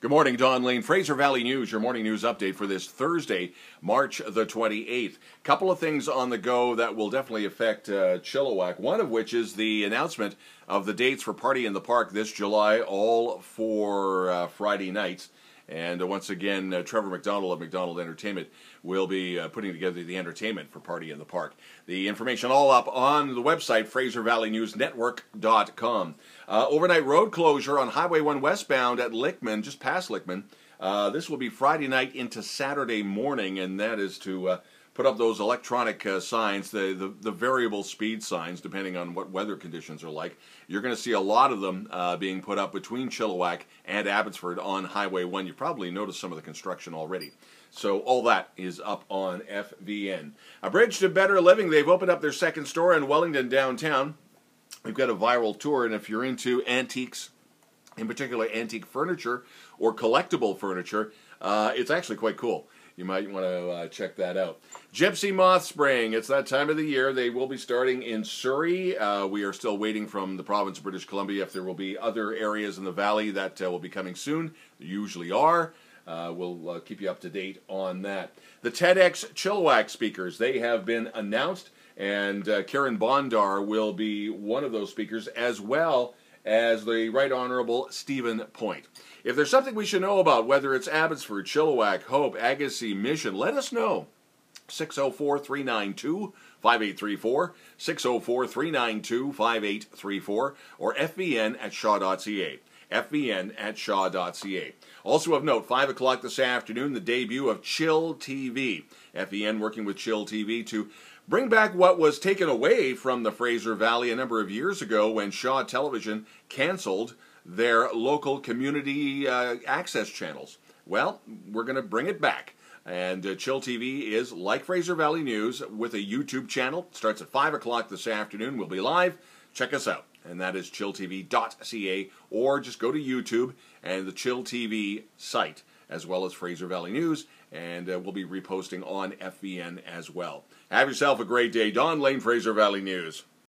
Good morning, Don Lehn. Fraser Valley News, your morning news update for this Thursday, March the 28th. Couple of things on the go that will definitely affect uh, Chilliwack, one of which is the announcement of the dates for Party in the Park this July, all for uh, Friday nights. And uh, once again, uh, Trevor McDonald of McDonald Entertainment will be uh, putting together the entertainment for Party in the Park. The information all up on the website, FraserValleyNewsNetwork.com. Overnight road closure on Highway 1 westbound at Lickman, just past Lickman. This will be Friday night into Saturday morning, and that is to put up those electronic uh, signs, the, the, the, variable speed signs, depending on what weather conditions are like. You're going to see a lot of them uh, being put up between Chilliwack and Abbotsford on Highway 1. You've probably noticed some of the construction already. So all that is up on FVN. A Bridge to Better Living, they've opened up their second store in Wellington downtown. We've got a viral tour, and if you're into antiques, in particular antique furniture or collectible furniture, uh, it's actually quite cool you might want to uh, check that out. Gypsy Moth Spraying, it's that time of the year. They will be starting in Surrey. Uh, we are still waiting from the province of British Columbia if there will be other areas in the valley that uh, will be coming soon. There usually are. Uh, we'll uh, keep you up to date on that. The TEDx Chilliwack speakers, they have been announced, and uh, Karen Bondar will be one of those speakers as well as the Right Honorable Stephen Point. If there's something we should know about, whether it's Abbotsford, Chilliwack, Hope, Agassiz, Mission, let us know. 604 392 5834, 604 392 5834, or fvn at shaw.ca. fvn at shaw.ca. Also of note, 5 o'clock this afternoon, the debut of Chill TV. FVN working with Chill TV to bring back what was taken away from the Fraser Valley a number of years ago when Shaw Television canceled their local community uh, access channels. Well, we're going to bring it back. And uh, Chill TV is like Fraser Valley News with a YouTube channel. Starts at 5 o'clock this afternoon. We'll be live. Check us out. And that is chilltv.ca or just go to YouTube and the Chill TV site as well as Fraser Valley News. And uh, we'll be reposting on FVN as well. Have yourself a great day. Don Lehn, Fraser Valley News.